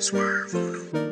Swerve on 'em.